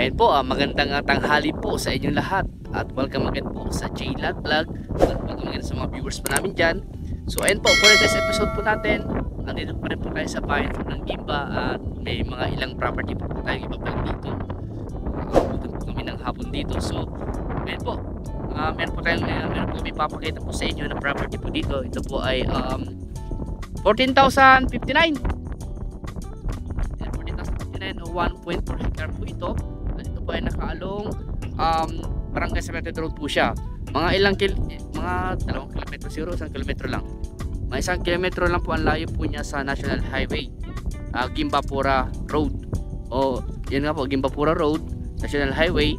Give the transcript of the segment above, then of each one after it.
Ayan po, ah, magandang ah, tanghali po sa inyong lahat at welcome again po sa JLAT Vlog at welcome again sa mga viewers po namin dyan. So ayan po, for this episode po natin, andito pa rin po tayo sa bayan po ng Gimba at may mga ilang property po po tayong ibablog dito. Abutin po kami ng hapon dito. So ayan po, uh, meron po tayong uh, meron po kami papakita po sa inyo na property po dito. Ito po ay um, 14,059 14,059 o 1.4 hectare po ito po ay nakaalong um, barangay Cemetery Road po siya. Mga ilang kil mga dalawang kilometro siguro isang kilometro lang. Mga isang kilometro lang po ang layo po niya sa National Highway uh, Gimbapura Road. O yun nga po Gimbapura Road National Highway.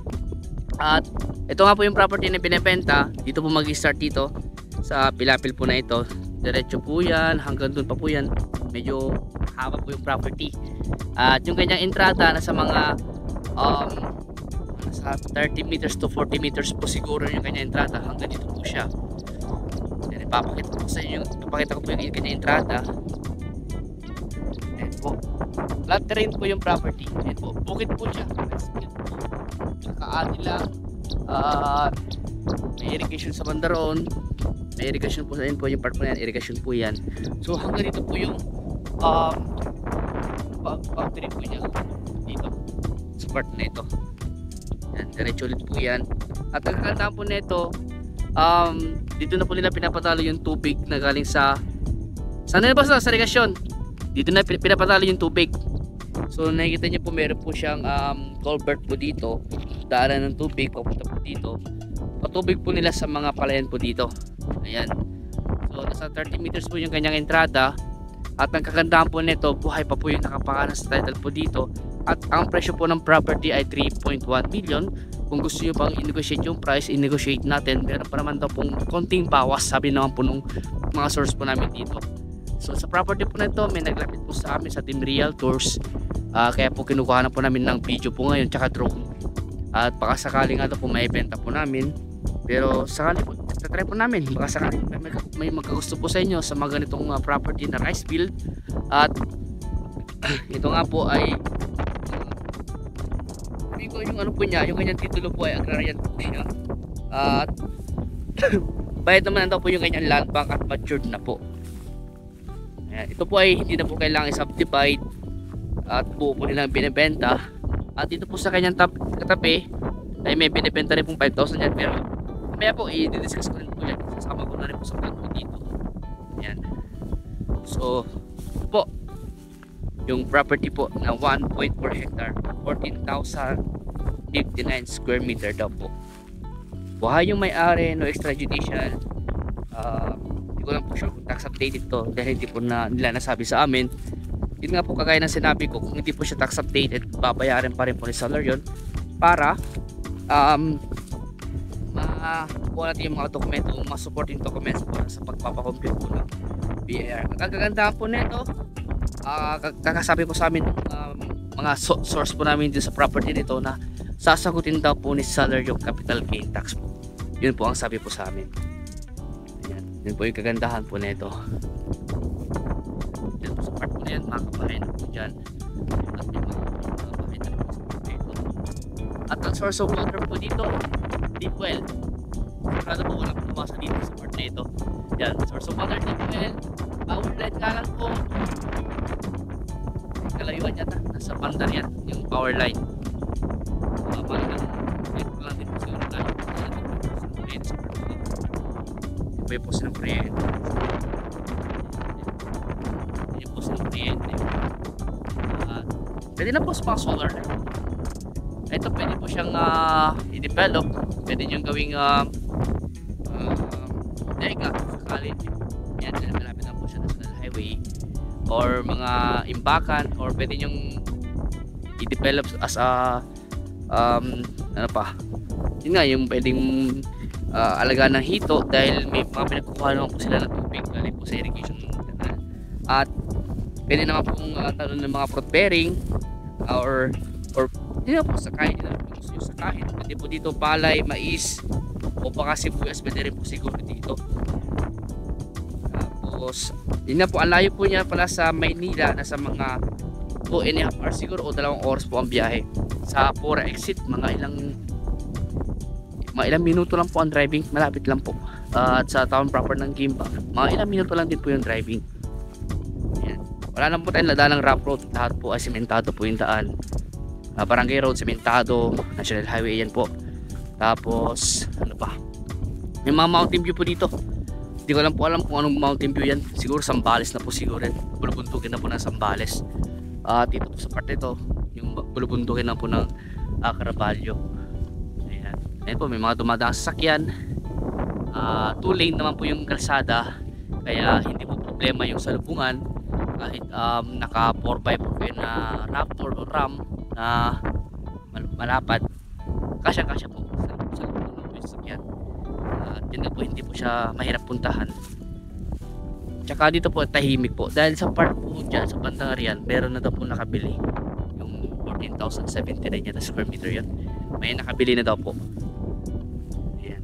At ito nga po yung property na binebenta. Dito po mag-start dito sa pilapil po na ito. Diretso po yan hanggang doon pa po yan. Medyo haba po yung property. At yung kanyang entrada nasa mga um, nasa 30 meters to 40 meters po siguro yung kanyang entrada. Hanggang dito po siya. Yan ipapakita ko sa inyo. Ipapakita ko po yung kanyang entrada. Yan po. Flat terrain po yung property. Yan po. Bukid po siya. Kakaati lang at may irrigation sa bandaron. May irrigation po sa po. Yung part po yan irrigation po yan. So hanggang dito po yung um, boundary po niya. Dito. Sa part na ito diretso ulit po yan. At ang kakandaan po nito um, dito na po nila pinapatalo yung tubig na galing sa saan na ba sa irrigation dito na pinapatalo yung tubig. So nakikita niyo po meron po siyang um, culvert po dito. Daanan ng tubig papunta po dito. Patubig po nila sa mga palayan po dito. Ayan. So nasa 30 meters po yung kanyang entrada. At ang kagandahan po nito buhay pa po yung nakapangalan sa title po dito at ang presyo po ng property ay 3.1 million. Kung gusto nyo pang i-negotiate yung price i-negotiate natin. Meron pa naman daw pong konting bawas sabi naman po nung mga source po namin dito. So sa property po na ito may naglapit po sa amin sa team realtors uh, kaya po kinukuha na po namin ng video po ngayon tsaka drone. At baka sakali nga ito po may benta po namin. Pero sakali po try po namin. Baka sakali may, may, may magkagusto po sa inyo sa mga ganitong uh, property na rice field. At ito nga po ay ko yung ano po niya yung kanyang titulo po ay agrarian po siya. At bayad naman daw po yung kanyang land bank at matured na po. Ayan, ito po ay hindi na po kailangan i-subdivide at buo po nilang binibenta. At dito po sa kanyang katabi ay may binibenta rin pong 5,000 yan. Pero mamaya po i-discuss ko rin po yan. Sasama ko na rin po sa vlog dito. Yan so po yung property po na 1.4 hectare 14,059 square meter daw po. Buhay yung may-ari no extrajudicial. Uh, hindi ko lang po sure kung tax updated to dahil hindi po na nila nasabi sa amin. Yun nga po kagaya ng sinabi ko kung hindi po siya tax updated babayaran pa rin po ni seller yun para um, makuha natin yung mga dokumento mga supporting documents po sa pagpapakompute po ng BAR ang kagandahan po nito uh, kakasabi po sa amin um, mga so source po namin din sa property nito na sasagutin daw po ni seller yung capital gain tax po. Yun po ang sabi po sa amin. Ayan. yun po yung kagandahan po nito yan po sa part po na yan mga kabahay na po dyan. At yung mga kabahay na po dito. At ang source of water po dito deep well. Sigurado po walang pumasa dito sa part na ito. Yan source of water deep well. Line nga lang po. Kalayuan yata nasa bandar yan yung power line uh, mga ilang metro lang din po siguro lang sa kuryente iba yung po silang kuryente uh, pwede na po sa solar. Line ito pwede po siyang uh, i-develop. Pwede nyo gawing uh, uh, dega sakali yan malapit na po siya national highway or mga imbakan or pwede nyo i-develop as a um, ano pa? Yun nga yung pwedeng uh, alagaan ng hito dahil may mga pinagkukuha naman po sila ng tubig galing po sa irrigation canal at pwede naman pong uh, talon ng mga fruit bearing uh, or or hindi na po sakahin nila kung gusto nyo sakahin pwede po dito palay, mais o baka sibuyas pwede rin po siguro dito. Tapos yun na po ang layo po niya pala sa Maynila nasa mga two and a half hours siguro o dalawang oras po ang biyahe sa Pura exit mga ilang mga ilang minuto lang po ang driving malapit lang po Ah, at sa town proper ng Gimba. Mga ilang minuto lang din po yung driving. Ayan. wala lang po tayong ladaan ng rough road lahat po ay sementado po yung daan. Ah, barangay road sementado national highway yan po. Tapos ano pa? May mga mountain view po dito. Hindi ko lang po alam kung anong mountain view yan. Siguro Sambales na po siguro yan. Na po ng Sambales. At dito po sa parte ito yung bulubuntukin na po ng uh, Caraballo ayan. ayan po may mga dumadaang sasakyan. Ah, two lane naman po yung kalsada kaya hindi po problema yung salubungan. Kahit um, naka 4x4 kayo na Raptor o Ram na mal- malapad kasya kasya po sa salubungan ng po yung sasakyan. At nga po hindi po siya mahirap puntahan. Tsaka dito po tahimik po. Dahil sa part po dyan sa bandang riyan meron na daw po nakabili 14,079 yata square meter yun may nakabili na daw po. Ayan.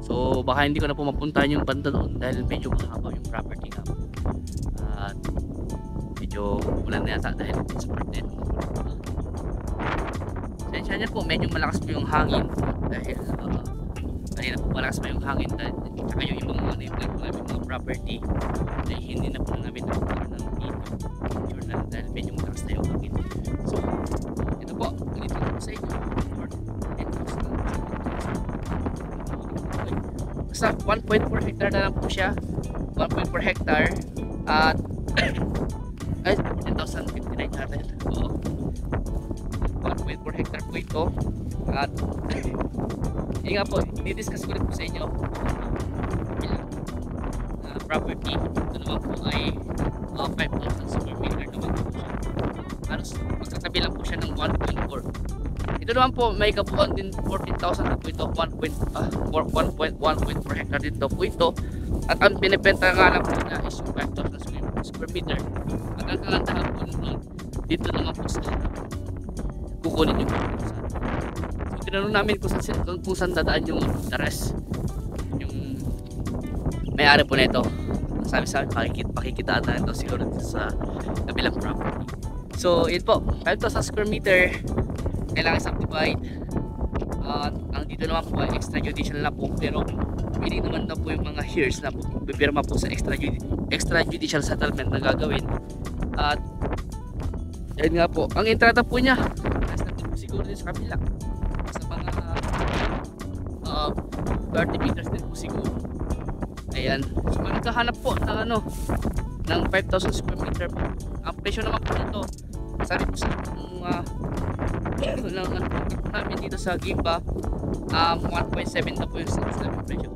So baka hindi ko na po mapuntahan yung banda doon dahil medyo mahaba yung property nga po. At medyo ulan na yata dahil sa part na yun. Sensya niya po, medyo malakas po yung hangin. Dahil uh, kanina po malakas pa yung hangin. Dahil tsaka yung ibang mga namin mga property ay hindi na po namin nakuha ng sure na dahil medyo malakas na yung hangin. So ito po ganito po sa inyo. For 10,000 basta 1.4 hectare na lang po siya. 1.4 hectare. At ay 14,059 natin. Oo. 1.4 hectare po ito. At yun nga po, i-discuss ko rin po sa inyo. Uh, property. Ito naman po ay uh, 5,000 square meter naman po siya. Halos magkatabi lang po siya ng 1.4 ito naman po may kabuuan din 14,000 na po ito 1.4 uh, hectare dito po ito. At ang binibenta nga lang po na is yung 5,000 square, square meter. At ang kagandahan po nun dito naman po sa kukunin yung so tinanong namin kung saan, kung, kung saan dadaan yung the rest. Yung may-ari po nito. Sabi sa akin pakikita, pakikitaan na ito siguro sa kabilang property. So yun po. 5,000 square meter kailangan subdivide at ang dito naman po ay extrajudicial na po pero willing naman na po yung mga hears na po bibirma po sa extrajudi- extrajudicial settlement na gagawin. At yun nga po. Ang entrada po niya nasa natin po siguro din sa kabila. Sa mga uh, 30 meters din po siguro ayan. So nagkahanap po ng ano ng 5,000 square meter po. Ang presyo naman po nito sabi po sa mga uh, ng ano namin dito sa Gimba um, 1.7 na po yung sinabi presyo.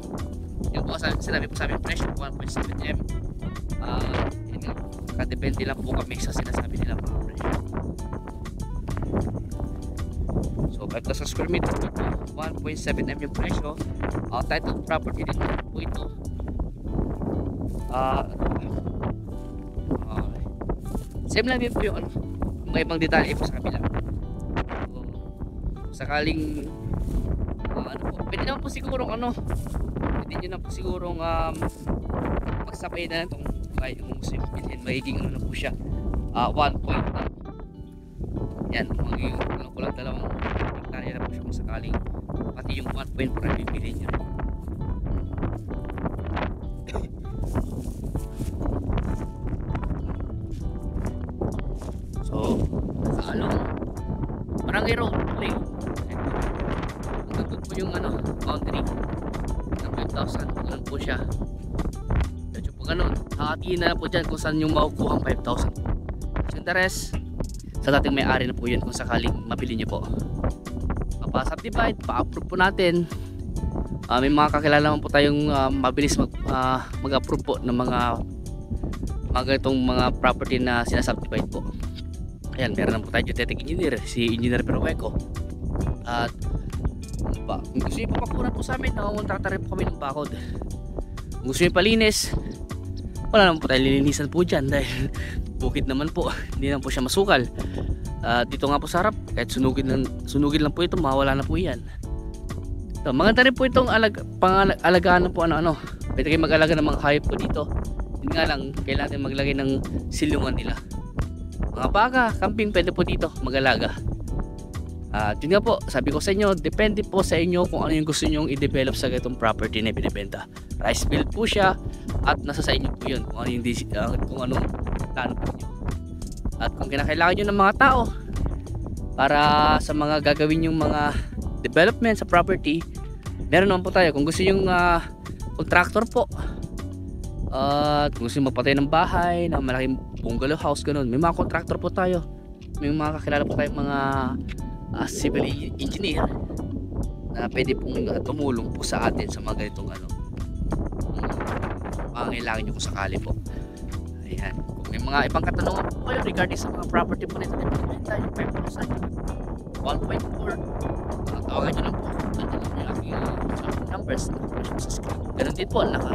Yung po sabi, sinabi po sa amin presyo 1.7 M. Uh, yun kadepende lang po kami sa sinasabi nila mga presyo. So 5,000 square meter po ito. 1.7 M yung presyo. Uh, title property din po ito ah uh, same lang din po yung ano ibang detalye po sa kabila. So, sakaling uh, ano po pwede naman po sigurong ano pwede nyo na po sigurong um, magsabay na lang itong kahit yung yung bilhin magiging ano na po siya uh, 1 point na. Yan magiging ano ko lang dalawang hektarya na po siya kung sakaling pati yung 1 point po na bibili nyo along barangay road play. Hanggang po yung ano boundary. Ng 5,000 lang po siya. Medyo po ganun. Hatiin na po dyan kung saan yung makukuha ang 5,000 so the rest sa dating may-ari na po yun kung sakaling mabili nyo po. Pa-subdivide, pa-approve po natin. Uh, may mga kakilala naman po tayong uh, mabilis mag, uh, mag-approve po ng mga mga ganitong mga property na sinasubdivide po ayan meron na po tayo geodetic engineer si engineer Perueco at ano ba gusto nyo po pakuran po sa amin nakakontrata rin po kami ng bakod. Gusto nyo palinis wala naman po tayo lilinisan po dyan dahil bukid naman po hindi naman po siya masukal. Uh, dito nga po sa harap kahit sunugin lang, sunugin lang po ito mawala na po yan. So, maganda rin po itong alag, pangalagaan po ano ano pwede kayo mag-alaga ng mga hayop po dito. Yun nga lang kailangan maglagay ng silungan nila mga baka, camping, pwede po dito mag-alaga. At yun nga po, sabi ko sa inyo, depende po sa inyo kung ano yung gusto nyong i-develop sa ganitong property na binibenta. Rice field po siya at nasa sa inyo po yun kung ano yung ah, kung anong plano po nyo. At kung kinakailangan nyo ng mga tao para sa mga gagawin yung mga development sa property, meron naman po tayo. Kung gusto yung ah, contractor po, at kung gusto magpatay ng bahay, ng malaking bungalow house, ganun, may mga contractor po tayo. May mga kakilala po tayong mga ah, civil engineer na pwede pong ah, tumulong po sa atin sa mga ganitong ano pangailangan nyo kung sakali po. Ayan. Kung may mga ibang katanungan po kayo regarding sa mga property po nito yung 5,000 1.4 uh, tawagan nyo lang po. Nandun lang yung aking cellphone numbers. Nakapost po sa ganun din po naka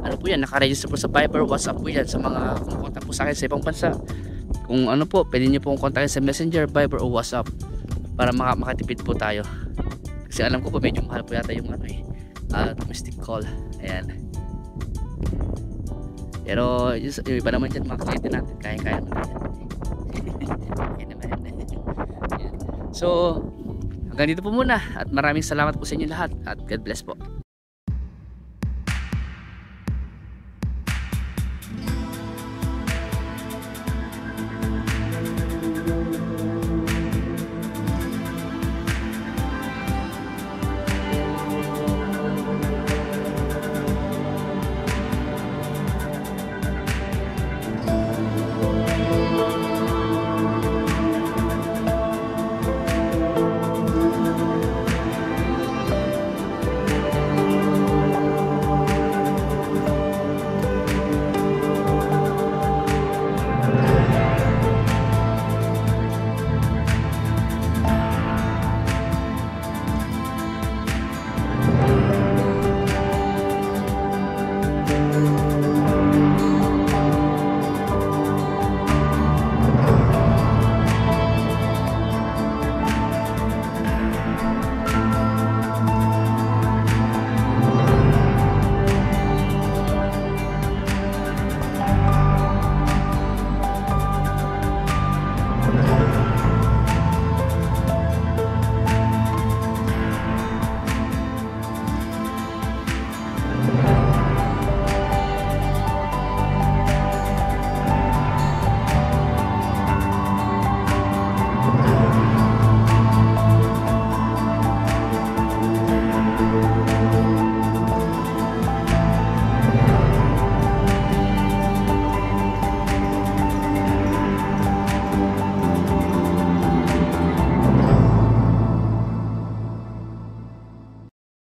ano po yan? Naka-register po sa Viber WhatsApp po yan sa mga kumukontak po sa akin sa ibang bansa. Kung ano po pwede nyo pong kontakin sa Messenger, Viber o WhatsApp para maka makatipid po tayo. Kasi alam ko po medyo mahal po yata yung ano eh ah, domestic call. Ayan. Pero yung, yung iba naman dyan mga kliyente natin kaya-kaya naman naman. So hanggang dito po muna at maraming salamat po sa inyo lahat at God bless po